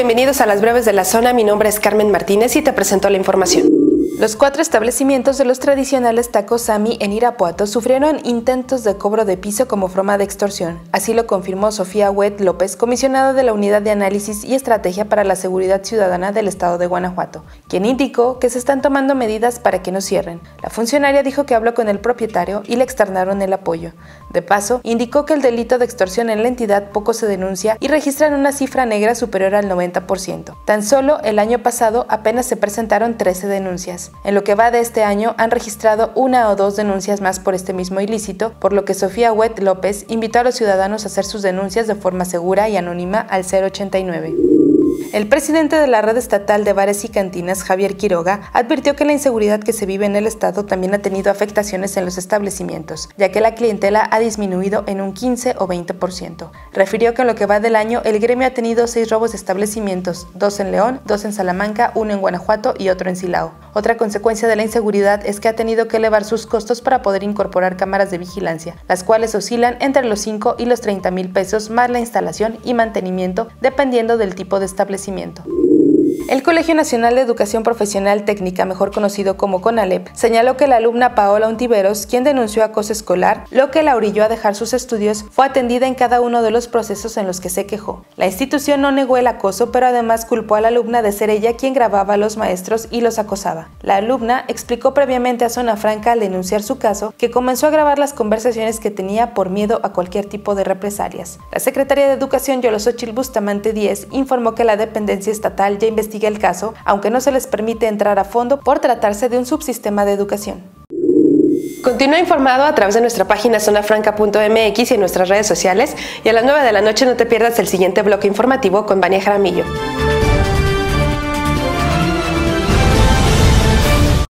Bienvenidos a las breves de la zona. Mi nombre es Carmen Martínez y te presento la información. Los cuatro establecimientos de los tradicionales tacos Sami en Irapuato sufrieron intentos de cobro de piso como forma de extorsión. Así lo confirmó Sofía Huet López, comisionada de la Unidad de Análisis y Estrategia para la Seguridad Ciudadana del Estado de Guanajuato, quien indicó que se están tomando medidas para que no cierren. La funcionaria dijo que habló con el propietario y le externaron el apoyo. De paso, indicó que el delito de extorsión en la entidad poco se denuncia y registran una cifra negra superior al 90%. Tan solo el año pasado apenas se presentaron 13 denuncias. En lo que va de este año han registrado una o dos denuncias más por este mismo ilícito, por lo que Sofía Huet López invitó a los ciudadanos a hacer sus denuncias de forma segura y anónima al 089. El presidente de la red estatal de bares y cantinas, Javier Quiroga, advirtió que la inseguridad que se vive en el estado también ha tenido afectaciones en los establecimientos, ya que la clientela ha disminuido en un 15 o 20%. Refirió que en lo que va del año, el gremio ha tenido seis robos de establecimientos, dos en León, dos en Salamanca, uno en Guanajuato y otro en Silao. Otra consecuencia de la inseguridad es que ha tenido que elevar sus costos para poder incorporar cámaras de vigilancia, las cuales oscilan entre los 5 y los 30 mil pesos más la instalación y mantenimiento dependiendo del tipo de establecimiento. El Colegio Nacional de Educación Profesional Técnica, mejor conocido como CONALEP, señaló que la alumna Paola Ontiveros, quien denunció acoso escolar, lo que la orilló a dejar sus estudios, fue atendida en cada uno de los procesos en los que se quejó. La institución no negó el acoso, pero además culpó a la alumna de ser ella quien grababa a los maestros y los acosaba. La alumna explicó previamente a Zona Franca al denunciar su caso que comenzó a grabar las conversaciones que tenía por miedo a cualquier tipo de represalias. La Secretaría de Educación Yolosochil Bustamante 10 informó que la dependencia estatal ya el caso, aunque no se les permite entrar a fondo por tratarse de un subsistema de educación. Continúa informado a través de nuestra página zonafranca.mx y en nuestras redes sociales. Y a las 9 de la noche no te pierdas el siguiente bloque informativo con Vania Jaramillo.